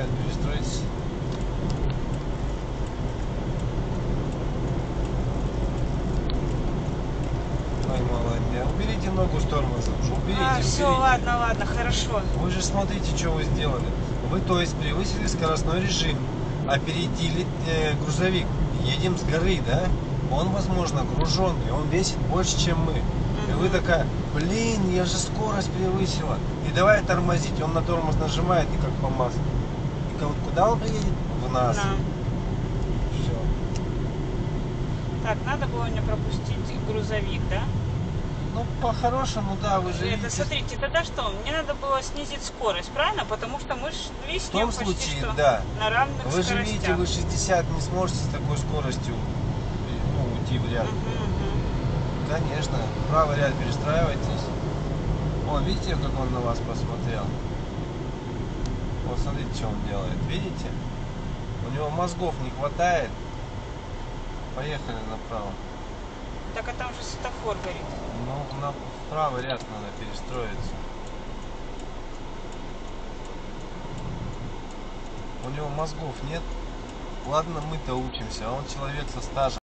ряд перестроитесь. Ой, молодец. Уберите ногу с тормоза. Уберите, А, все, уберите. ладно, ладно, хорошо. Вы же смотрите, что вы сделали. Вы, то есть, превысили скоростной режим, опередили э, грузовик. Едем с горы, да? Он, возможно, груженный, он весит больше, чем мы. И вы такая, блин, я же скорость превысила. И давай тормозить. Он на тормоз нажимает, и как по маслу. И ку- куда он приедет? В нас. Да. Все. Так, надо было мне пропустить грузовик, да? Ну, по-хорошему, да, вы же Это, видите. смотрите, тогда что? Мне надо было снизить скорость, правильно? Потому что мы шли с В ним том почти случае, что да. на равных Вы же скоростях. видите, вы 60 не сможете с такой скоростью ну, уйти в ряд. Мгм, мгм. Конечно, в правый ряд перестраивайтесь. Вон, видите, как он на вас посмотрел? Вот смотрите, что он делает. Видите? У него мозгов не хватает. Поехали направо. Так, а там же светофор горит. Ну, на правый ряд надо перестроиться. У него мозгов нет. Ладно, мы-то учимся, а он человек со стажем.